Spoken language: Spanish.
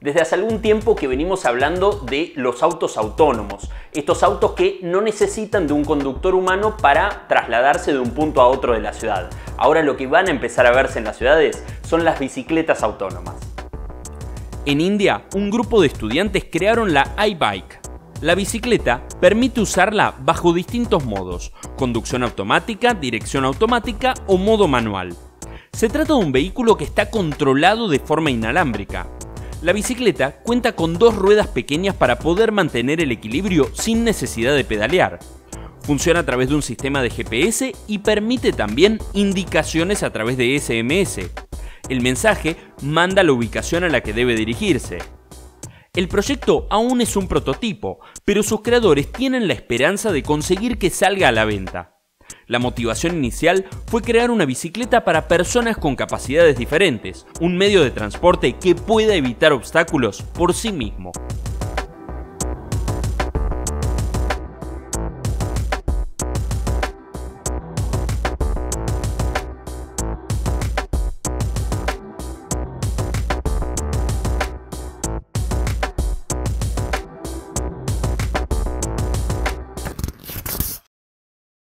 Desde hace algún tiempo que venimos hablando de los autos autónomos, estos autos que no necesitan de un conductor humano para trasladarse de un punto a otro de la ciudad. Ahora lo que van a empezar a verse en las ciudades son las bicicletas autónomas. En India, un grupo de estudiantes crearon la iBike. La bicicleta permite usarla bajo distintos modos, conducción automática, dirección automática o modo manual. Se trata de un vehículo que está controlado de forma inalámbrica, la bicicleta cuenta con dos ruedas pequeñas para poder mantener el equilibrio sin necesidad de pedalear. Funciona a través de un sistema de GPS y permite también indicaciones a través de SMS. El mensaje manda la ubicación a la que debe dirigirse. El proyecto aún es un prototipo, pero sus creadores tienen la esperanza de conseguir que salga a la venta. La motivación inicial fue crear una bicicleta para personas con capacidades diferentes, un medio de transporte que pueda evitar obstáculos por sí mismo.